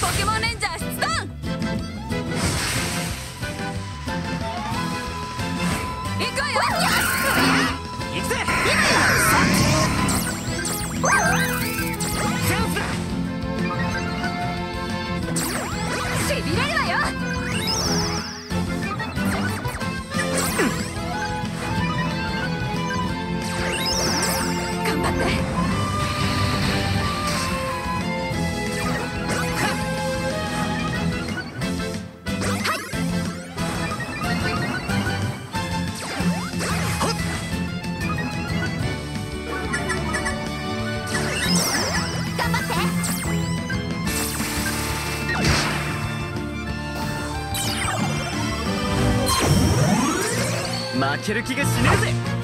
ポケモンレンジャー出動負ける気がしねえぜ。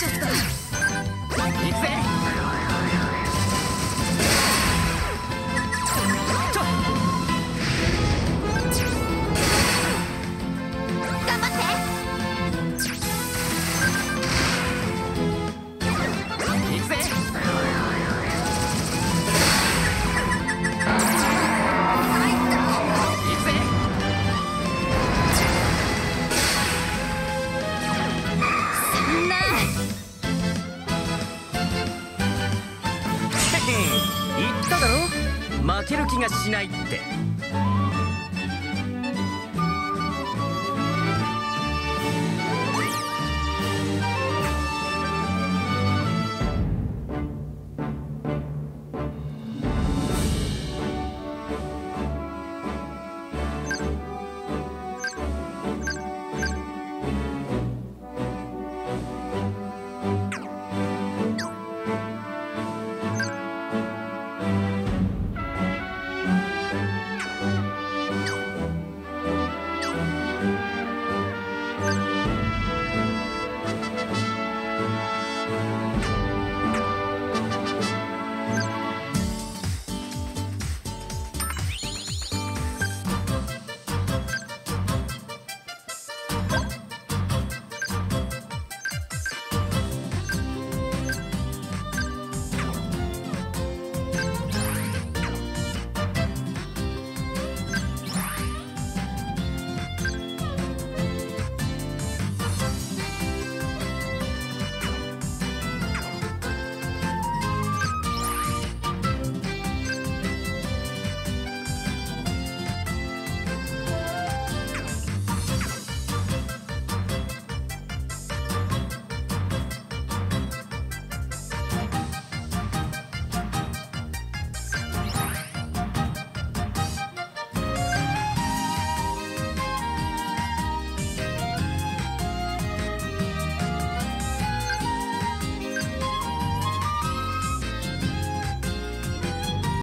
行くぜ。言っただろ？負ける気がしないって。